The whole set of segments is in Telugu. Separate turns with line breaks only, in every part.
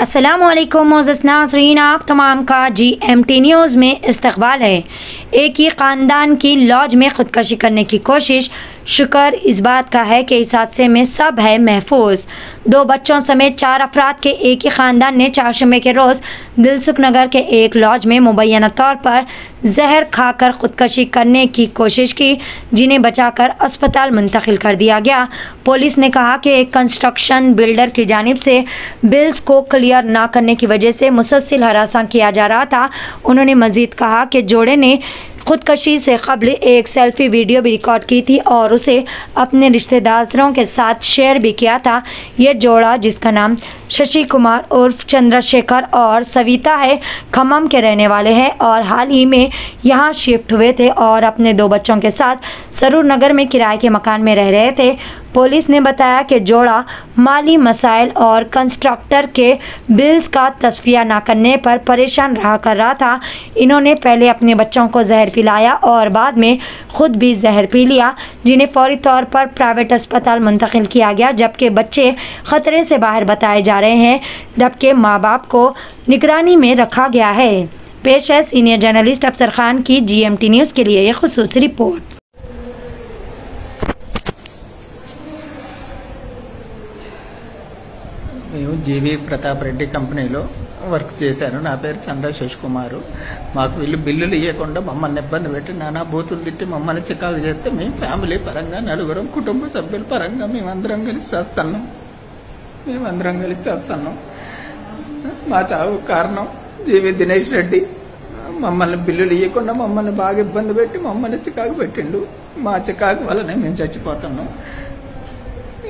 असलम मोजस नाजरीन आप तमाम का जी एम टी न्यूज़ में इस्तबाल है। एक ही ख़ानदान की लॉज में ख़ुदकशी करने की कोशिश शुक्र इस बात का है कि इस हादसे में सब है महफूज। दो बच्चों समेत चार अफराद के एक ही ख़ानदान ने चारशंबे के रोज़ दिलसुख नगर के एक लॉज में मुबैना तौर पर जहर खाकर ख़ुदकशी करने की कोशिश की, जिन्हें बचाकर अस्पताल मुंतकिल कर दिया गया। पुलिस ने कहा कि एक कंस्ट्रक्शन बिल्डर की जानब से बिल्स को क्लियर ना करने की वजह से मुसलसिल हरासा किया जा रहा था। उन्होंने मजीद कहा कि जोड़े ने खुदकशी से कबल एक सेल्फी वीडियो भी रिकॉर्ड की थी और उसे अपने रिश्तेदारों के साथ शेयर भी किया था। ये जोड़ा, जिसका नाम शशि कुमार उर्फ़ चंद्रशेखर और सविता है खमम के रहने वाले हैं और हाल ही में यहाँ शिफ्ट हुए थे और अपने दो बच्चों के साथ सरूर नगर में किराए के मकान में रह रहे थे। पुलिस ने बताया कि जोड़ा, माली मसाइल और कंस्ट्रक्टर के बिल्स का तस्फिया ना करने पर परेशान रहा कर रहा था। इन्होंने पहले अपने बच्चों को जहर पिलाया और बाद में खुद भी जहर पी लिया, जिन्हें फौरी तौर पर प्राइवेट अस्पताल मुंतकिल किया गया, जबकि बच्चे खतरे से बाहर बताए जा रहे हैं, जबकि माँ बाप को निगरानी में रखा गया है। पेश है सीनियर जर्नलिस्ट अफसर खान की जीएमटी न्यूज़ के लिए ये खसूस रिपोर्ट।
మేము జీవి ప్రతాప్ రెడ్డి కంపెనీలో వర్క్ చేశాను. నా పేరు చంద్ర శశికుమారు. మాకు వీళ్ళు బిల్లులు ఇవ్వకుండా మమ్మల్ని ఇబ్బంది పెట్టి నానా బూతులు తిట్టి మమ్మల్ని చికాకు చేస్తే మేము ఫ్యామిలీ పరంగా నలుగురం కుటుంబ సభ్యుల పరంగా మేమందరం కలిసి చేస్తున్నాం. మేమందరం కలిసి చేస్తున్నాం. మా చావు కారణం జీవి దినేష్ రెడ్డి. మమ్మల్ని బిల్లులు ఇవ్వకుండా మమ్మల్ని బాగా ఇబ్బంది పెట్టి మమ్మల్ని చికాకు పెట్టిండు. మా చికాకు వల్లనే మేము చచ్చిపోతున్నాం.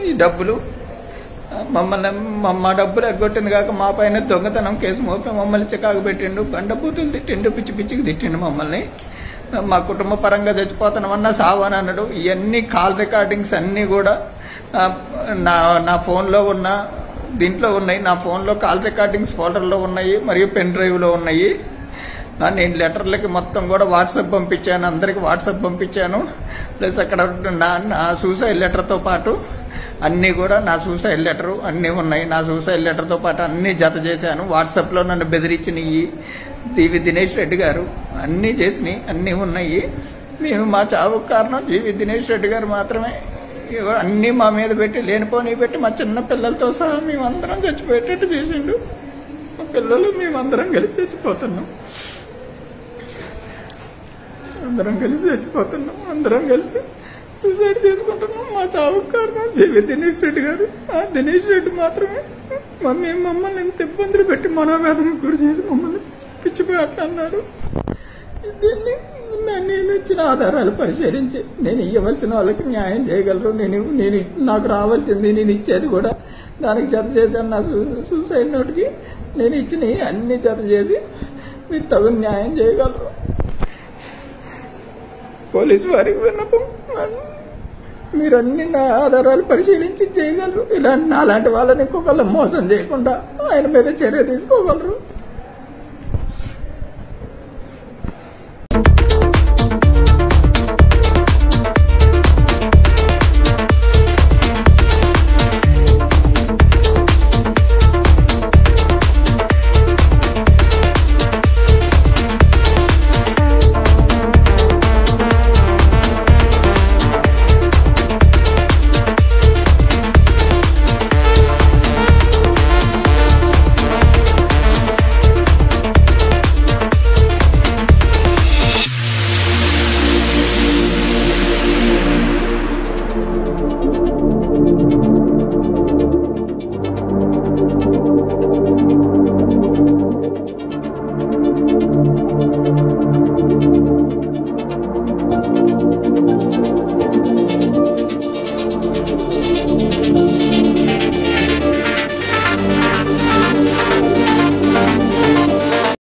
ఈ డబ్బులు మమ్మల్ని మా- డబ్బులు ఎగ్గొట్టింది కాక మా పైన దొంగతనం కేసు మోపి మమ్మల్ని చికాకు పెట్టిండు బండబూతులు తిట్టిండు పిచ్చి పిచ్చికి తిట్టిండు మమ్మల్ని. మా కుటుంబ పరంగా చచ్చిపోతున్నామన్నా సావు అని అన్నాడు. ఇవన్నీ కాల్ రికార్డింగ్స్ అన్నీ కూడా నా నా ఫోన్లో ఉన్న దీంట్లో ఉన్నాయి. నా ఫోన్లో కాల్ రికార్డింగ్స్ ఫోల్డర్లో ఉన్నాయి మరియు పెన్ డ్రైవ్లో ఉన్నాయి. నేను లెటర్లకి మొత్తం కూడా వాట్సాప్ పంపించాను. అందరికి వాట్సాప్ పంపించాను. ప్లస్ అక్కడ నా నా సూసైడ్ లెటర్తో పాటు అన్నీ కూడా నా సూసైడ్ లెటర్ అన్నీ ఉన్నాయి. నా సూసైడ్ లెటర్తో పాటు అన్నీ జత చేశాను. వాట్సాప్లో నన్ను బెదిరించినవి దివి దినేష్ రెడ్డి గారు. అన్నీ చేసినాయి అన్నీ ఉన్నాయి. మేము మా చావుకు కారణం జీవి దినేష్ రెడ్డి గారు మాత్రమే. అన్నీ మా మీద పెట్టి లేనిపోని పెట్టి మా చిన్న పిల్లలతో సహా మేమందరం చచ్చిపోయేటట్టు చేసిండు. మా పిల్లలు మేమందరం కలిసి చచ్చిపోతున్నాం. అందరం కలిసి చచ్చిపోతున్నాం. అందరం కలిసి సూసైడ్ చేసుకుంటున్నాం. మా చావుకు కారణం జీవి దినేష్ రెడ్డి గారు. ఆ దినేష్ రెడ్డి మాత్రమే. మమ్మీ మమ్మల్ని ఎంత ఇబ్బందులు పెట్టి మనోవేదనకు గురి చేసి మమ్మల్ని పిచ్చిపోయి అట్లా దీన్ని నేను ఇచ్చిన ఆధారాలు పరిశీలించి నేను ఇవ్వవలసిన వాళ్ళకి న్యాయం చేయగలరు. నేను నేను నాకు రావాల్సింది నేను ఇచ్చేది కూడా దానికి జత చేశాను నా సూసైడ్ నోట్కి. నేను ఇచ్చిన అన్ని జత చేసి మీరు తగు న్యాయం చేయగలరు. పోలీసు వారికి విన్నపం మీరు అన్ని నా ఆధారాలు పరిశీలించి చేయగలరు. ఇలా నాలాంటి వాళ్ళని ఇంకొకళ్ళు మోసం చేయకుండా ఆయన మీద చర్య తీసుకోగలరు.